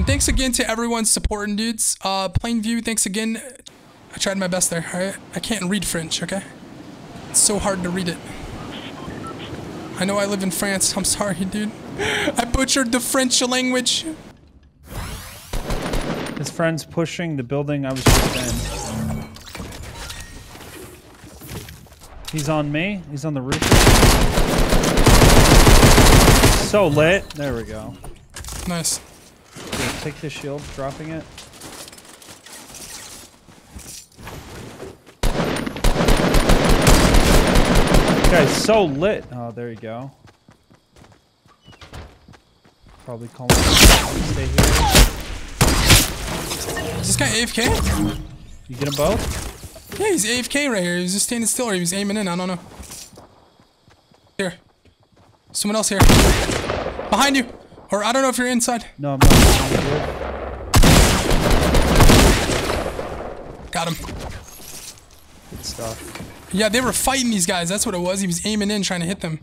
And thanks again to everyone supporting, dudes. Uh, Plainview, thanks again. I tried my best there, alright? I can't read French, okay? It's so hard to read it. I know I live in France. I'm sorry, dude. I butchered the French language. His friend's pushing the building I was just in. He's on me. He's on the roof. So lit. There we go. Nice. Take his shield, dropping it. Guy's so lit. Oh, there you go. Probably call calling. Stay here. Is this guy AFK? You get him both? Yeah, he's AFK right here. He was just standing still or he was aiming in. I don't know. Here. Someone else here. Behind you. Or I don't know if you're inside. No, I'm not. Got him. Good stuff. Yeah, they were fighting these guys. That's what it was. He was aiming in, trying to hit them.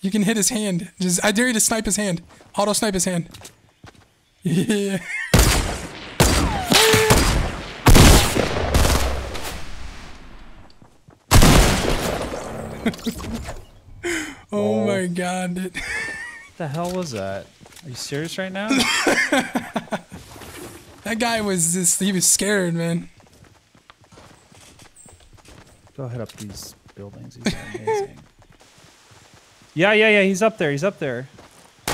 You can hit his hand. Just, I dare you to snipe his hand. Auto snipe his hand. Yeah. oh my oh. god, dude. What the hell was that? Are you serious right now? That guy was just, he was scared, man. Go head up these buildings. These are amazing. yeah, yeah, yeah. He's up there. He's up there. I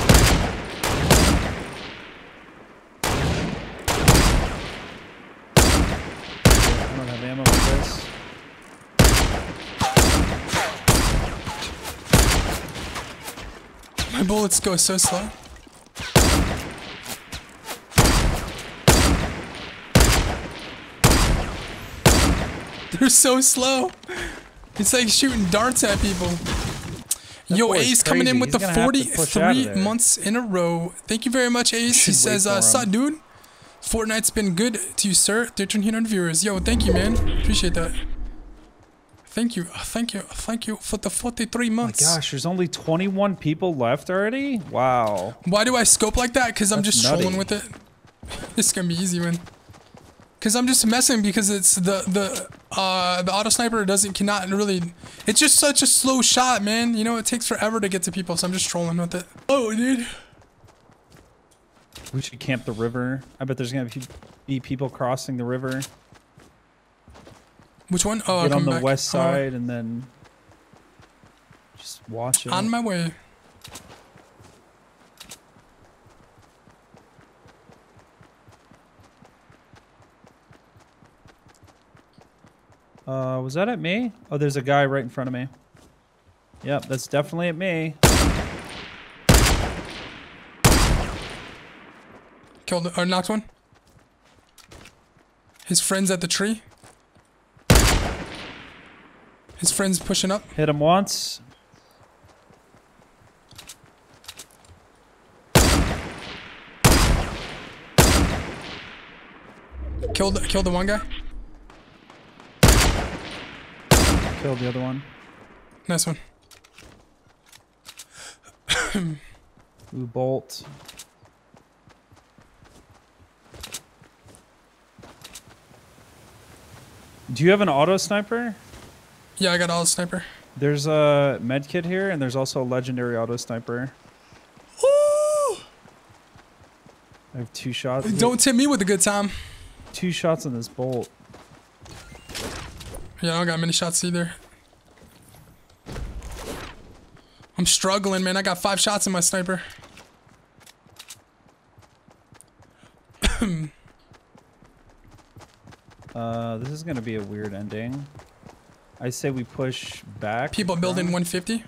don't have ammo for this. Bullets go so slow. They're so slow. It's like shooting darts at people. Yo, boy's Ace coming in with He's the gonna have to push out of 43 months in a row. Thank you very much, Ace. He says, uh, dude. Fortnite's been good to you, sir. 1300 viewers. Yo, thank you, man. Appreciate that. Thank you. Thank you. Thank you for the 43 months. My months. gosh, there's only 21 people left already? Wow. Why do I scope like that? Because I'm just nutty. trolling with it. This is gonna be easy, man. Because I'm just messing because it's the the uh the auto sniper doesn't cannot really. It's just such a slow shot, man. You know it takes forever to get to people, so I'm just trolling with it. Oh, dude. We should camp the river. I bet there's going to be people crossing the river. Which one? Oh, Get on the back. west Oh, side and then just watch it. on my way. Uh, was that at me? Oh, there's a guy right in front of me. Yep, that's definitely at me. Killed or knocked one. His friends at the tree. His friends pushing up. Hit him once. Killed killed the one guy. Killed the other one. Nice one. Ooh, bolt. Do you have an auto sniper? Yeah, I got all the sniper. There's a med kit here, and there's also a legendary auto sniper. Ooh! I have two shots. Don't tip me with a good time. Two shots on this bolt. Yeah, I don't got many shots either. I'm struggling, man. I got five shots in my sniper. Uh, this is gonna be a weird ending. I say we push back. People building 150.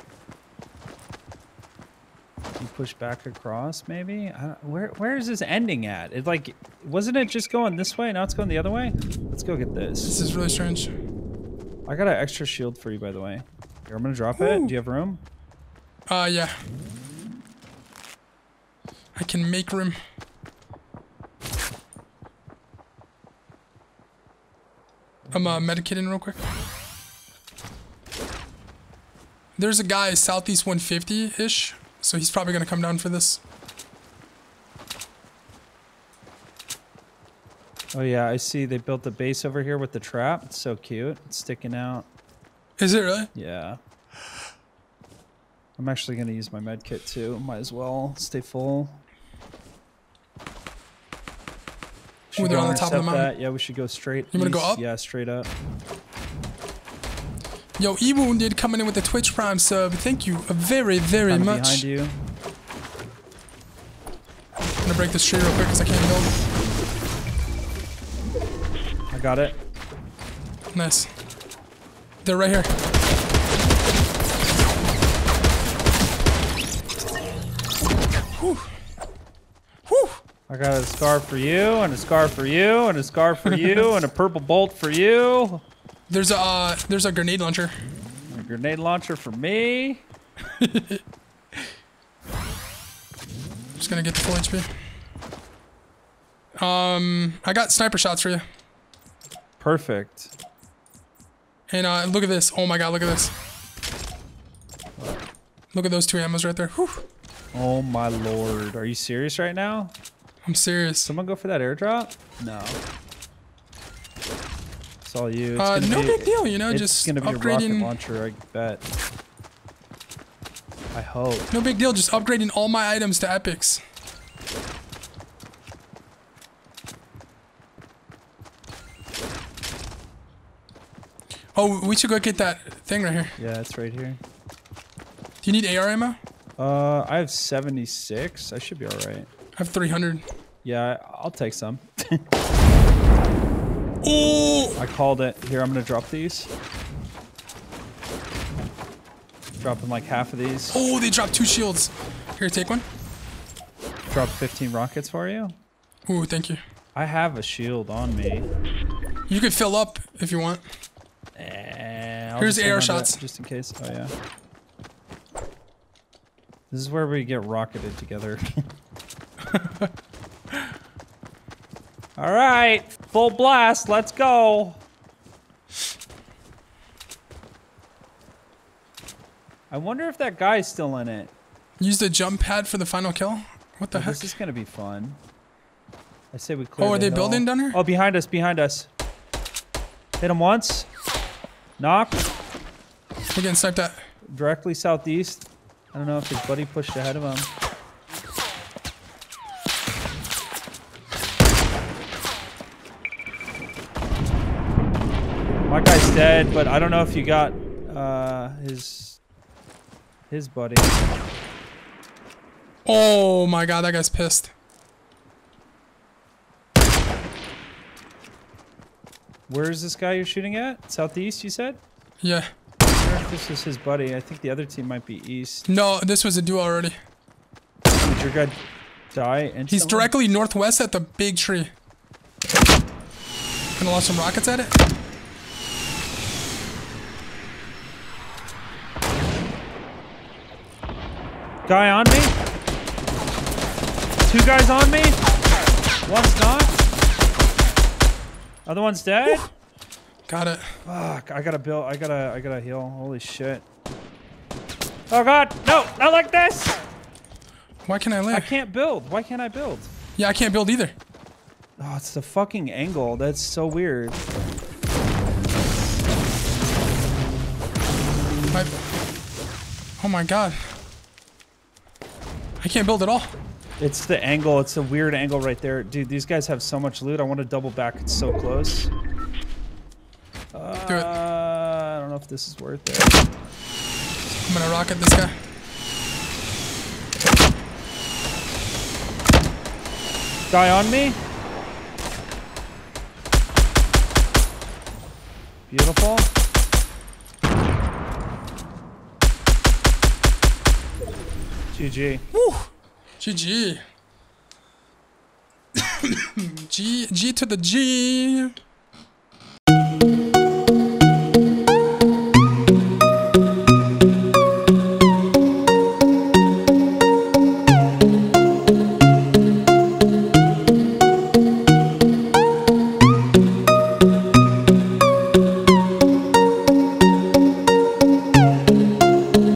We push back across, maybe. Where Where is this ending at? It like, wasn't it just going this way? Now it's going the other way. Let's go get this. This is really strange. I got an extra shield for you, by the way. Here, I'm gonna drop it. Do you have room? Uh, yeah. I can make room. I'm uh, medicating real quick. There's a guy southeast 150-ish, so he's probably going to come down for this. Oh yeah, I see they built the base over here with the trap. It's so cute. It's sticking out. Is it really? Yeah. I'm actually going to use my med kit too. Might as well stay full. Should Ooh, they're on the top of the mountain. That. Yeah, we should go straight. You want to go up? Yeah, straight up. Yo, E Wounded coming in with the Twitch Prime sub. Thank you very, very Kinda much. behind you. I'm gonna break this tree real quick because I can't build. I got it. Nice. They're right here. Whew. Whew. I got a scar for you, and a scar for you, and a scar for you, and a purple bolt for you. There's a uh, there's a grenade launcher. A grenade launcher for me. Just gonna get the full HP. Um, I got sniper shots for you. Perfect. And uh, look at this. Oh my god, look at this. Look at those two ammos right there. Whew. Oh my lord. Are you serious right now? I'm serious. Someone go for that airdrop? No. It's all you. It's Uh, no be- big deal, you know, It's just gonna be a rocket upgrading. launcher, I bet. I hope. No big deal, just upgrading all my items to epics. Oh, we should go get that thing right here. Yeah, it's right here. Do you need AR ammo? Uh, I have 76. I should be all right. I have 300. Yeah, I'll take some. Oh! I called it. Here, I'm gonna drop these. Dropping like half of these. Oh, they dropped two shields. Here, take one. Drop 15 rockets for you. Ooh, thank you. I have a shield on me. You could fill up if you want. Eh, Here's AR shots. Just in case. Oh, yeah. This is where we get rocketed together. All right, full blast. Let's go. I wonder if that guy's still in it. Use the jump pad for the final kill. What the Oh, heck? this is gonna be fun. I say we clear. Oh, are they hill. building down here? Oh, behind us, behind us. Hit him once. Knock. We're getting sniped at. Directly southeast. I don't know if his buddy pushed ahead of him. My guy's dead, but I don't know if you got uh, his his buddy. Oh my god, that guy's pissed. Where is this guy you're shooting at? Southeast, you said? Yeah. I wonder if this is his buddy. I think the other team might be east. No, this was a duo already. Did your guy die? He's directly northwest at the big tree. Gonna launch some rockets at it. Guy on me? Two guys on me? One's not. Other one's dead? Got it. Fuck, I gotta build, I gotta, I gotta heal. Holy shit. Oh god, no, not like this! Why can't I land? I can't build. Why can't I build? Yeah, I can't build either. Oh, it's the fucking angle. That's so weird. My... Oh my god. I can't build at all. It's the angle. It's a weird angle right there. Dude, these guys have so much loot. I want to double back. It's so close. Uh. I don't know if this is worth it. I'm gonna rocket this guy. Guy on me. Beautiful. GG. Woo! GG. G G to the G.